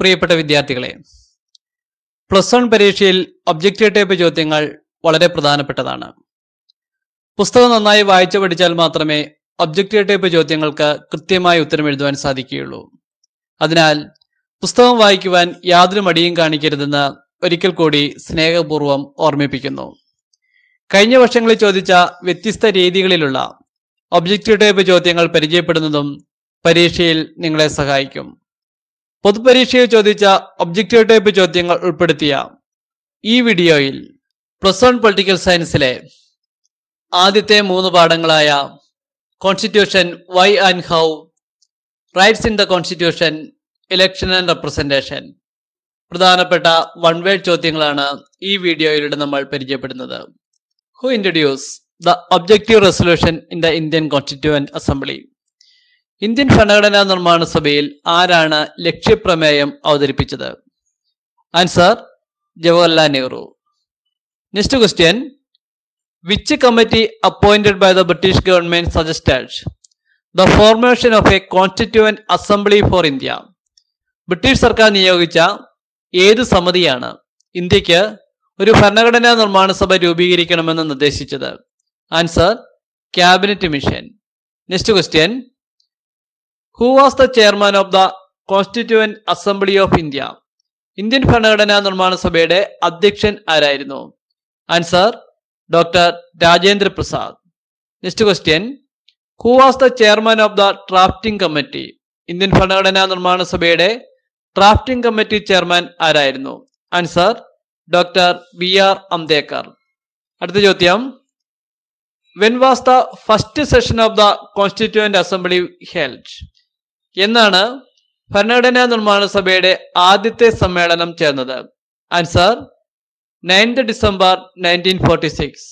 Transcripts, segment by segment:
പ്രിയപ്പെട്ട വിദ്യാർത്ഥികളെ plus one പരീക്ഷയിൽ ഒബ്ജക്റ്റീവ് ടൈപ്പ് ചോദ്യങ്ങൾ വളരെ പ്രധാനപ്പെട്ടതാണ്. പുസ്തകം നന്നായി വായിച്ചു പഠിച്ചാൽ മാത്രമേ ഒബ്ജക്റ്റീവ് ടൈപ്പ് ചോദ്യങ്ങൾക്ക് കൃത്യമായി ഉത്തരം എഴുതുവാൻ സാധിക്കുകയുള്ളൂ. അതിനാൽ പുസ്തകം വായിക്കുവാൻ യാതൊരു മടിയും കാണിക്കരുതെന്ന് ഒരിക്കൽ കൂടി സ്നേഹപൂർവം ഓർമ്മിപ്പിക്കുന്നു. കഴിഞ്ഞ വർഷങ്ങളിൽ ചോദിച്ച വ്യത്യസ്ത രീതികളിലുള്ള ഒബ്ജക്റ്റീവ് ടൈപ്പ് ചോദ്യങ്ങൾ പരിചയപ്പെടുന്നതും പരീക്ഷയിൽ നിങ്ങളെ സഹായിക്കും. പൊതുപരീക്ഷയിൽ ചോദിച്ച ഒബ്ജക്റ്റീവ് ടൈപ്പ് ചോദ്യങ്ങൾ ഉൾപ്പെടുത്തിയ ഈ വീഡിയോയിൽ പ്ലസ് വൺ പൊളിറ്റിക്കൽ സയൻസിലെ ആദ്യത്തെ മൂന്ന് പാഠങ്ങളായ constitution why and how rights in the constitution election and representation പ്രധാനപ്പെട്ട വൺ വേഡ് ചോദ്യങ്ങളാണ് ഈ വീഡിയോയിലൂടെ നമ്മൾ പരിചയപ്പെടുന്നത്. Who introduce the objective resolution in the Indian constituent assembly Indian ഭരണഘടനാ നിർമ്മാണ സഭയിൽ ആരാണ് ലക്ഷ്യപ്രമേയം അവതരിപ്പിച്ചത്? Answer Jawaharlal Nehru next question which committee appointed by the British government suggested the formation of a constituent assembly for India British സർക്കാർ നിയോഗിച്ച ഏത് സമിതിയാണ് ഇന്ത്യയ്ക്ക് ഒരു ഭരണഘടനാ നിർമ്മാണ സഭ രൂപീകരിക്കണമെന്ന് നിർദ്ദേശിച്ചത്? Answer cabinet mission next question who was the chairman of the constituent assembly of India Indian ഭരണഘടനാ നിർമ്മാണ സഭയുടെ അധ്യക്ഷൻ ആരായിരുന്നു? Answer doctor Rajendra Prasad. Next question who was the chairman of the drafting committee Indian ഭരണഘടനാ നിർമ്മാണ സഭയുടെ drafting committee chairman ആരായിരുന്നു? Answer doctor B R Ambedkar. അടുത്ത ചോദ്യം when was the first session of the constituent assembly held എന്നാണ് ഭരണഘടനാ നിർമ്മാണ സഭയുടെ ആദ്യത്തെ സമ്മേളനം ചേർന്നത്. Answer ninth December nineteen forty six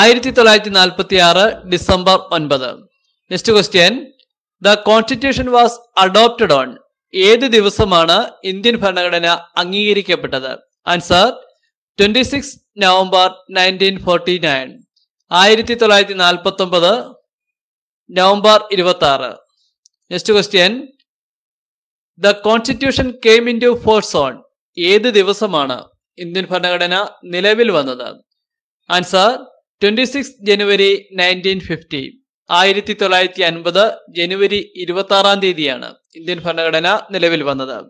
ആയിരത്തി തൊള്ളായിരത്തി നാൽപ്പത്തി ആറ് ഡിസംബർ ഒൻപത്. Next question the constitution was adopted on ഏത് ദിവസമാണ് ഇന്ത്യൻ ഭരണഘടന അംഗീകരിക്കപ്പെട്ടത്? Answer twenty six November nineteen forty nine ആയിരത്തി തൊള്ളായിരത്തി നാൽപ്പത്തി ഒമ്പത് നവംബർ ഇരുപത്തി ആറ് next question the constitution came into force on ഏത് ദിവസമാണ്? ഇന്ത്യൻ ഭരണഘടന നിലവിൽ വന്നത്. Answer twenty six January nineteen fifty ആയിരത്തി തൊള്ളായിരത്തി അൻപത് ജനുവരി ഇരുപത്തി ആറാം തീയതിയാണ് ഇന്ത്യൻ ഭരണഘടന നിലവിൽ വന്നത്.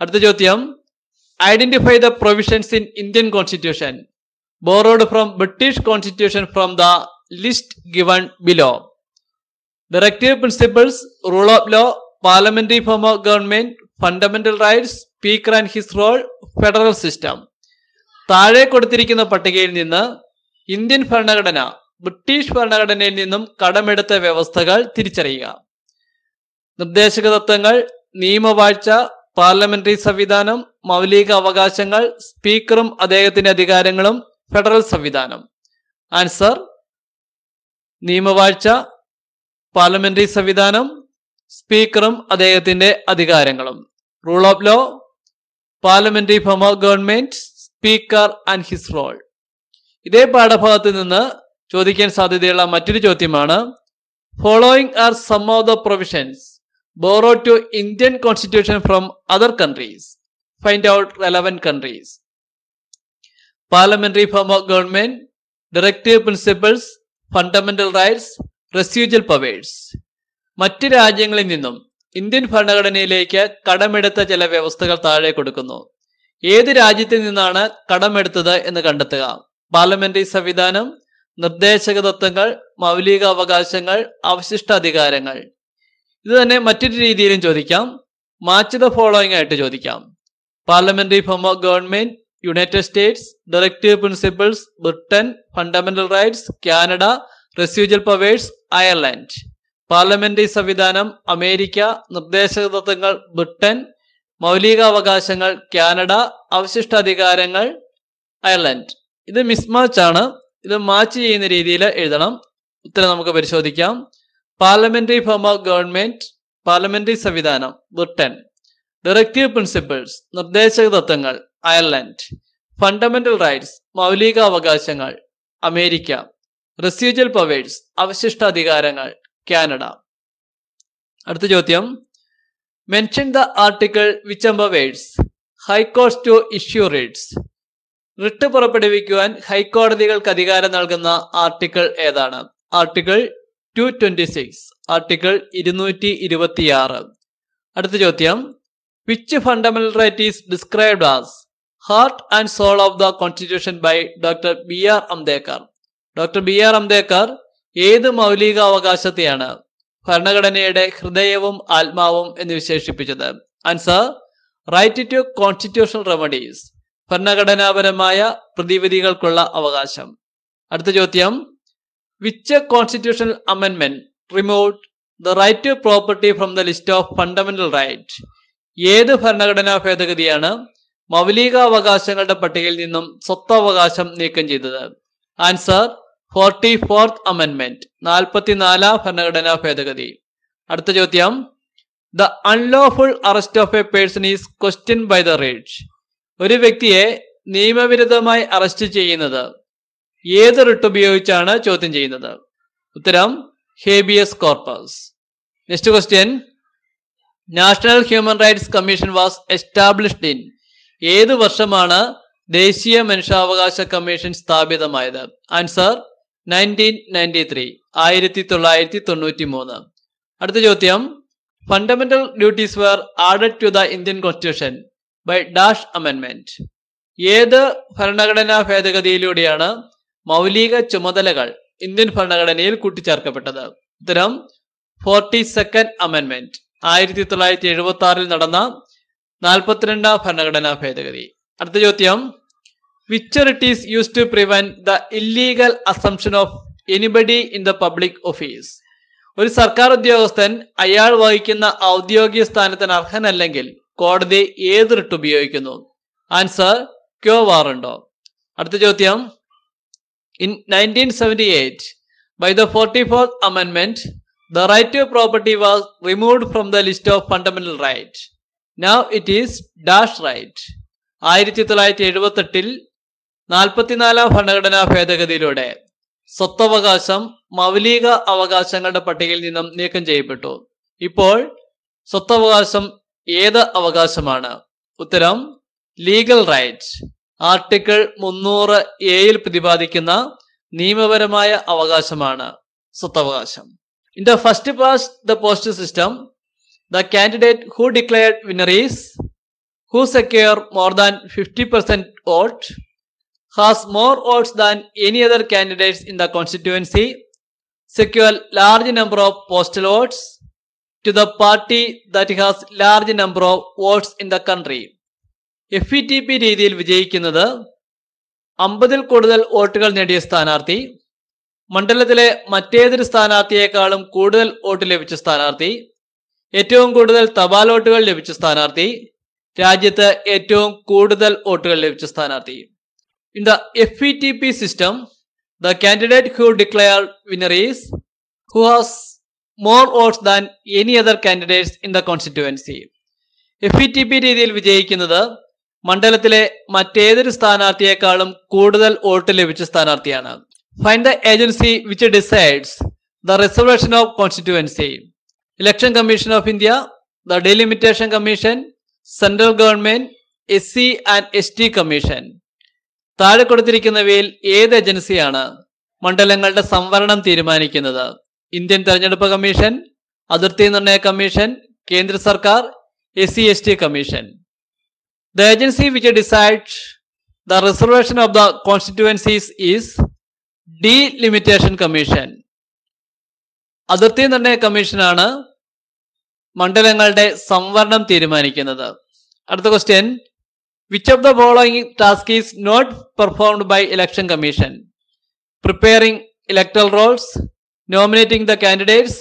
അടുത്ത ചോദ്യം. Identify the provisions in Indian constitution borrowed from British constitution from the list given below directive principles rule of law parliamentary form of government fundamental rights speaker and his role federal system താഴെ കൊടുത്തിരിക്കുന്ന പട്ടികയിൽ നിന്ന് Indian ഭരണഘടന British ഭരണഘടനയിൽ നിന്നും കടമെടുത്ത വ്യവസ്ഥകൾ തിരിച്ചറിയുക. നിർദ്ദേശക തത്വങ്ങൾ നിയമവാഴ്ച പാർലമെന്ററി സംവിധാനം മൗലിക അവകാശങ്ങൾ സ്പീക്കറും അദ്ദേഹത്തിന്റെ അധികാരങ്ങളും ഫെഡറൽ സംവിധാനം. ആൻസർ നിയമവാഴ്ച പാർലമെന്ററി സംവിധാനം സ്പീക്കറും അദ്ദേഹത്തിന്റെ അധികാരങ്ങളും. Rule of law parliamentary form of government speaker and his role. ഇതേ പാഠഭാഗത്ത് നിന്ന് ചോദിക്കാൻ സാധ്യതയുള്ള മറ്റൊരു ചോദ്യമാണ് following are some of the provisions borrow to Indian constitution from other countries find out relevant countries parliamentary form of government directive principles fundamental rights residual powers മറ്റ് രാജ്യങ്ങളിൽ നിന്നും ഇന്ത്യൻ ഭരണഘടനയിലേക്ക് കടമെടുത്ത ചില വ്യവസ്ഥകൾ താഴെ കൊടുക്കുന്നു. ഏത് രാജ്യത്തിൽ നിന്നാണ് കടമെടുത്തത് എന്ന് കണ്ടെത്തുക? പാർലമെന്ററി സംവിധാനം നിർദ്ദേശക തത്വങ്ങൾ മൗലിക അവകാശങ്ങൾ അവശിഷ്ട അധികാരങ്ങൾ. ഇത് തന്നെ മറ്റൊരു രീതിയിലും ചോദിക്കാം. മാച്ച് ദ ഫോളോയിങ് ആയിട്ട് ചോദിക്കാം. Parliamentary form of government United States directive principles Britain fundamental rights Canada residual powers Ireland. Parliamentary സംവിധാനം അമേരിക്ക നിർദ്ദേശക തത്വങ്ങൾ ബ്രിട്ടൻ മൗലികാവകാശങ്ങൾ കാനഡ അവശിഷ്ടാധികാരങ്ങൾ അയർലൻഡ്. ഇത് മിസ്മാച്ച് ആണ് ഇത് മാച്ച് ചെയ്യുന്ന രീതിയിൽ എഴുതണം. ഉത്തരം നമുക്ക് പരിശോധിക്കാം. Parliamentary form of government parliamentary സംവിധാനം ബ്രിട്ടൻ. ഡയറക്റ്റീവ് പ്രിൻസിപ്പിൾസ് നിർദ്ദേശക തത്വങ്ങൾ അയർലൻഡ്. ഫണ്ടമെന്റൽ റൈറ്റ്സ് മൗലികാവകാശങ്ങൾ അമേരിക്ക. റെസ്യൂജൽ പവേഴ്സ് അവശിഷ്ട അധികാരങ്ങൾ കാനഡ. അടുത്ത ചോദ്യം. Mention the article which empowers high courts to issue writs writ പുറപ്പെടുവിക്കുവാൻ ഹൈക്കോടതികൾക്ക് അധികാരം നൽകുന്ന ആർട്ടിക്കിൾ ഏതാണ്? Article two twenty six article ഇരുന്നൂറ്റി ഇരുപത്തിയാറ് അടുത്ത ചോദ്യം. Which fundamental right is described as heart and soul of the constitution by doctor B R Ambedkar doctor B R Ambedkar ഏത് മൗലികാവകാശത്തെയാണ് ഭരണഘടനയുടെ ഹൃദയവും ആത്മാവും എന്ന് വിശേഷിപ്പിച്ചത്? Answer right to constitutional remedies ഭരണഘടനാപരമായ പ്രതിവിധികൾക്കുള്ള അവകാശം. അടുത്ത ചോദ്യം which constitutional അമെൻമെന്റ് remove the right to property from the list of fundamental right ഏത് ഭരണഘടനാ ഭേദഗതിയാണ് മൗലികാവകാശങ്ങളുടെ പട്ടികയിൽ നിന്നും സ്വത്തവകാശം നീക്കം ചെയ്തത്? ആൻസർ ഫോർട്ടി ഫോർത്ത് അമെന്റ്മെന്റ് നാൽപ്പത്തിനാലാം ഭരണഘടനാ ഭേദഗതി. അടുത്ത ചോദ്യം. The unlawful arrest of a person is question by the writ ഒരു വ്യക്തിയെ നിയമവിരുദ്ധമായി അറസ്റ്റ് ചെയ്യുന്നത് ഏത് റിട്ട് ഉപയോഗിച്ചാണ് ചോദ്യം ചെയ്യുന്നത്? ഉത്തരം habeas corpus. Next question. National human rights commission was established in ഏത് വർഷമാണ് ദേശീയ മനുഷ്യാവകാശ കമ്മീഷൻ സ്ഥാപിതമായത്. ആൻസർ നയന്റീൻ നയന്റി ത്രീ ആയിരത്തി തൊള്ളായിരത്തി തൊണ്ണൂറ്റി മൂന്ന് അടുത്ത ചോദ്യം. Fundamental duties were added to the Indian constitution by dash അമെൻമെന്റ് ഏത് ഭരണഘടനാ ഭേദഗതിയിലൂടെയാണ് മൗലിക ചുമതലകൾ ഇന്ത്യൻ ഭരണഘടനയിൽ കൂട്ടിച്ചേർക്കപ്പെട്ടത്? ഉത്തരം ഫോർട്ടി സെക്കൻഡ് അമെൻമെന്റ് ആയിരത്തി തൊള്ളായിരത്തി എഴുപത്തി ആറിൽ നടന്ന നാൽപ്പത്തിരണ്ടാം ഭരണഘടനാ ഭേദഗതി. അടുത്ത ചോദ്യം. Writ is use to prevent the illegal assumption of anybody in the public office ഒരു സർക്കാർ ഉദ്യോഗസ്ഥൻ അയാൾ വഹിക്കുന്ന ഔദ്യോഗിക സ്ഥാനത്തിന് അർഹനല്ലെങ്കിൽ കോടതി ഏത് റിട്ട് ഉപയോഗിക്കുന്നു? ആൻസർ ക്യോ വാറുണ്ടോ അടുത്ത ചോദ്യം. In nineteen seventy eight by the forty fourth അമെൻമെന്റ് the right to property was removed from the list of fundamental right now it is dash right ആയിരത്തി തൊള്ളായിരത്തി എഴുപത്തെട്ടിൽ നാൽപ്പത്തിനാലാം ഭരണഘടനാ ഭേദഗതിയിലൂടെ സ്വത്തവകാശം മൗലിക അവകാശങ്ങളുടെ പട്ടികയിൽ നിന്നും നീക്കം ചെയ്യപ്പെട്ടു. ഇപ്പോൾ സ്വത്തവകാശം ഏത് അവകാശമാണ്? ഉത്തരം ലീഗൽ റൈറ്റ് ആർട്ടിക്കിൾ മുന്നൂറ് എയിൽ പ്രതിപാദിക്കുന്ന നിയമപരമായ അവകാശമാണ് സ്വത്തവകാശം. In the first past the post system the candidate who declared winner is who secure more than 50% vote, has more votes than any other candidates in the constituency, secure large number of postal votes to the party that has large number of votes in the country. F E T P രീതിയിൽ വിജയിക്കുന്നത് അമ്പതിൽ കൂടുതൽ വോട്ടുകൾ നേടിയ സ്ഥാനാർത്ഥി മണ്ഡലത്തിലെ മറ്റേതൊരു സ്ഥാനാർത്ഥിയെക്കാളും കൂടുതൽ വോട്ട് ലഭിച്ച സ്ഥാനാർത്ഥി ഏറ്റവും കൂടുതൽ തപാൽ വോട്ടുകൾ ലഭിച്ച സ്ഥാനാർത്ഥി രാജ്യത്ത് ഏറ്റവും കൂടുതൽ വോട്ടുകൾ ലഭിച്ച സ്ഥാനാർത്ഥി E T P system the candidate who declare winner is who has more votes than any other candidates in the constituency F E T P രീതിയിൽ വിജയിക്കുന്നത് മണ്ഡലത്തിലെ മറ്റേതൊരു സ്ഥാനാർത്ഥിയെക്കാളും കൂടുതൽ വോട്ട് ലഭിച്ച സ്ഥാനാർത്ഥിയാണ്. Find the agency which decides the reservation of constituency election commission of India the delimitation commission central government S C and S T commission താഴെ കൊടുത്തിരിക്കുന്നവയിൽ ഏത് ഏജൻസിയാണ് മണ്ഡലങ്ങളുടെ സംവരണം തീരുമാനിക്കുന്നത്? ഇന്ത്യൻ തെരഞ്ഞെടുപ്പ് കമ്മീഷൻ അതിർത്തി നിർണയ കമ്മീഷൻ കേന്ദ്ര സർക്കാർ S C S T commission. The agency which decide the reservation of the constituencies is delimitation commission അതിർത്തി നിർണയ കമ്മീഷനാണ് മണ്ഡലങ്ങളുടെ സംവരണം തീരുമാനിക്കുന്നത്. അടുത്ത question which of the following task is not performed by election commission preparing electoral rolls nominating the candidates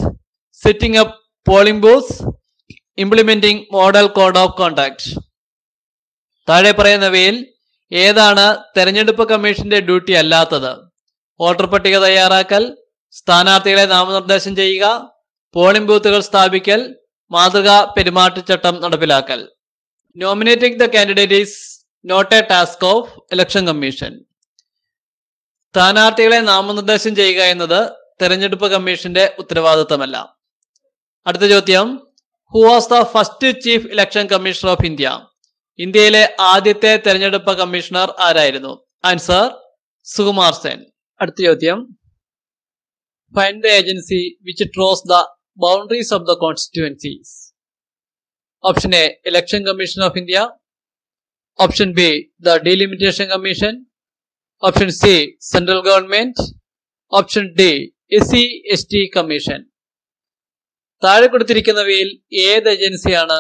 setting up polling booths implementing model code of conduct താഴെ പറയുന്നവയിൽ ഏതാണ് തെരഞ്ഞെടുപ്പ് കമ്മീഷന്റെ ഡ്യൂട്ടി അല്ലാത്തത്? വോട്ടർ പട്ടിക തയ്യാറാക്കൽ സ്ഥാനാർത്ഥികളെ നാമനിർദ്ദേശം ചെയ്യുക പോളിംഗ് ബൂത്തുകൾ സ്ഥാപിക്കൽ മാതൃകാ പെരുമാറ്റച്ചട്ടം നടപ്പിലാക്കൽ. Nominating the candidate is not a task of election commission സ്ഥാനാർത്ഥികളെ നാമനിർദ്ദേശം ചെയ്യുക എന്നത് തെരഞ്ഞെടുപ്പ് കമ്മീഷന്റെ ഉത്തരവാദിത്തമല്ല. അടുത്ത ചോദ്യം. Who was the first chief election commissioner of India ഇന്ത്യയിലെ ആദ്യത്തെ തെരഞ്ഞെടുപ്പ് കമ്മീഷണർ ആരായിരുന്നു? ആൻസർ സുകുമാർ സെൻ. അടുത്ത ചോദ്യം. Find the agency which draws the boundaries of the constituencies option A election commission of India option B the delimitation commission option C central government option D S C commission താഴെ കൊടുത്തിരിക്കുന്നവയിൽ ഏത് ഏജൻസിയാണ്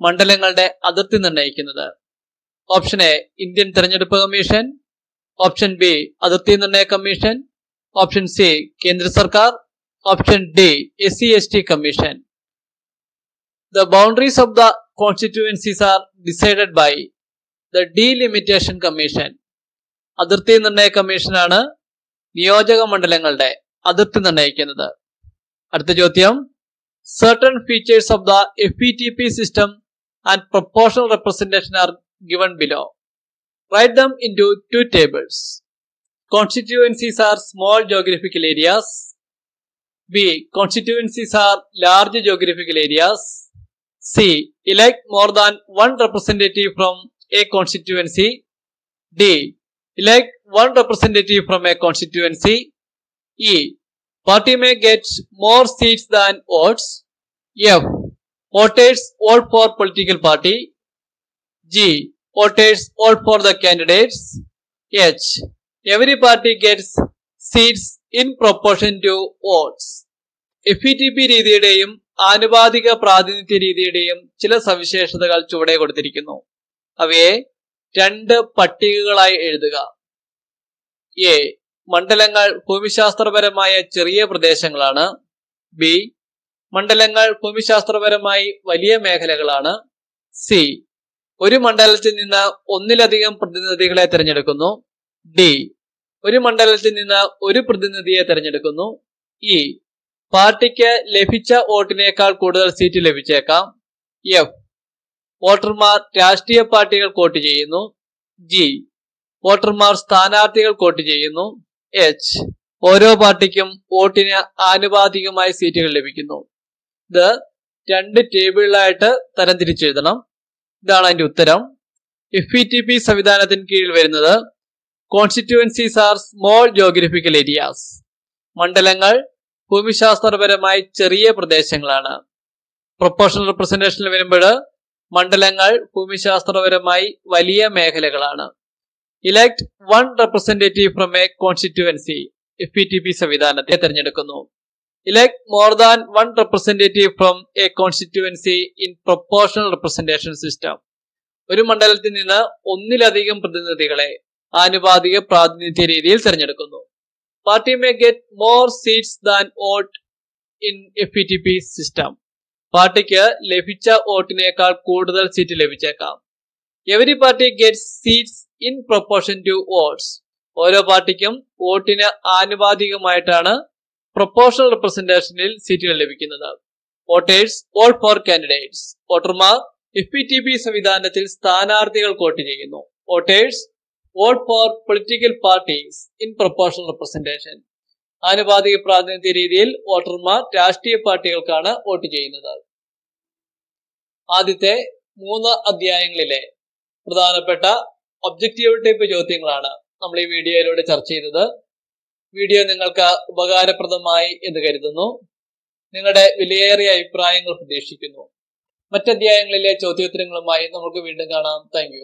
മണ്ഡലങ്ങളുടെ അതിർത്തി നിർണയിക്കുന്നത്? Option A Indian തെരഞ്ഞെടുപ്പ് commission option B അതിർത്തി നിർണയ കമ്മീഷൻ ഓപ്ഷൻ സി കേന്ദ്ര സർക്കാർ option D S C commission The boundaries of the constituencies are decided by the delimitation commission അതിർത്തി നിർണയ കമ്മീഷനാണ് നിയോജക മണ്ഡലങ്ങളുടെ അതിർത്തി നിർണ്ണയിക്കുന്നത് അടുത്ത ചോദ്യം certain features of the FETP system and proportional representation are given below. Write them into two tables. Constituencies are small geographical areas. B. Constituencies are large geographical areas. C. Elect more than one representative from a constituency. D. Elect one representative from a constituency. E. Party may get more seats than votes. F. Voters vote for political party. G. Voters vote for the candidates. H. Every party gets seats in proportion to votes. F E T P രീതിയുടെയും ആനുപാതിക പ്രാതിനിധ്യ രീതിയുടെയും ചില സവിശേഷതകൾ ചുവടെ കൊടുത്തിരിക്കുന്നു. അവയെ രണ്ട് പട്ടികകളായി എഴുതുക. A. മണ്ഡലങ്ങൾ ഭൂമിശാസ്ത്രപരമായ ചെറിയ പ്രദേശങ്ങളാണ്. ബി. മണ്ഡലങ്ങൾ ഭൂമിശാസ്ത്രപരമായി വലിയ മേഖലകളാണ്. സി. ഒരു മണ്ഡലത്തിൽ നിന്ന് ഒന്നിലധികം പ്രതിനിധികളെ തിരഞ്ഞെടുക്കുന്നു. ഡി. ഒരു മണ്ഡലത്തിൽ നിന്ന് ഒരു പ്രതിനിധിയെ തിരഞ്ഞെടുക്കുന്നു. ഇ. പാർട്ടിക്ക് ലഭിച്ച വോട്ടിനേക്കാൾ കൂടുതൽ സീറ്റ് ലഭിച്ചേക്കാം. എഫ് വോട്ടർമാർ രാഷ്ട്രീയ പാർട്ടികൾ വോട്ട് ചെയ്യുന്നു. ജി വോട്ടർമാർ സ്ഥാനാർത്ഥികൾ വോട്ട് ചെയ്യുന്നു. എച്ച് ഓരോ പാർട്ടിക്കും വോട്ടിന് ആനുപാതികമായി സീറ്റുകൾ ലഭിക്കുന്നു. ഇത് രണ്ട് ടേബിളിലായിട്ട് തരംതിരിച്ചെഴുതണം ഇതാണ് അതിന്റെ ഉത്തരം. എഫ് ഇ ടി പി സംവിധാനത്തിന് കീഴിൽ വരുന്നത് constituencies are small geographical areas മണ്ഡലങ്ങൾ ഭൂമിശാസ്ത്രപരമായി ചെറിയ പ്രദേശങ്ങളാണ്. പ്രൊപ്പോർഷണൽ റിപ്രസെന്റേഷനിൽ വരുമ്പോൾ മണ്ഡലങ്ങൾ ഭൂമിശാസ്ത്രപരമായി വലിയ മേഖലകളാണ്. Elect one representative from a constituency F E T P സംവിധാനത്തെ തിരഞ്ഞെടുക്കുന്നു. Elect more than one representative from a constituency in proportional representation system ഒരു മണ്ഡലത്തിൽ നിന്ന് ഒന്നിലധികം പ്രതിനിധികളെ ആനുപാതിക പ്രാതിനിധ്യ രീതിയിൽ തിരഞ്ഞെടുക്കുന്നു. Get more seats than vote in F E P system പാർട്ടിക്ക് ലഭിച്ച വോട്ടിനേക്കാൾ കൂടുതൽ സീറ്റ് ലഭിച്ചേക്കാം. Every party get seats in proportion to votes ഓരോ പാർട്ടിക്കും വോട്ടിന് ആനുപാതികമായിട്ടാണ് പ്രൊപ്പോർഷണൽ റിപ്രസെന്റേഷനിൽ സീറ്റുകൾ ലഭിക്കുന്നത്. വോട്ടേഴ്സ് വോട്ട് ഫോർ കാൻഡിഡേറ്റ്സ് വോട്ടർമാർ എഫ് ഇ ടി പി സംവിധാനത്തിൽ സ്ഥാനാർത്ഥികൾ വോട്ട് ചെയ്യുന്നു. Voters vote for political parties in proportional representation ആനുപാതിക പ്രാതിനിധ്യ രീതിയിൽ വോട്ടർമാർ രാഷ്ട്രീയ പാർട്ടികൾക്കാണ് വോട്ട് ചെയ്യുന്നത്. ആദ്യത്തെ മൂന്ന് അധ്യായങ്ങളിലെ പ്രധാനപ്പെട്ട ഒബ്ജക്റ്റീവ് ടൈപ്പ് ചോദ്യങ്ങളാണ് നമ്മൾ ഈ വീഡിയോയിലൂടെ ചർച്ച ചെയ്തത്. വീഡിയോ നിങ്ങൾക്ക് ഉപകാരപ്രദമായി എന്ന് കരുതുന്നു. നിങ്ങളുടെ വിലയേറിയ അഭിപ്രായങ്ങൾ പ്രതീക്ഷിക്കുന്നു. മറ്റധ്യായങ്ങളിലെ ചോദ്യോത്തരങ്ങളുമായി നമുക്ക് വീണ്ടും കാണാം. താങ്ക്